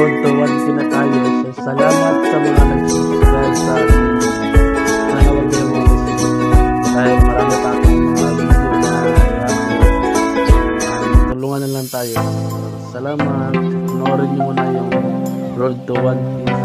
tuwan ko na tayo. So, salamat sa mga nag-subscribe sa akin. Sana ano, huwag kayo mga Dahil marami pa akong mga video na. Tulungan na lang tayo. Salamat. Panoorin nyo muna yung Road to 1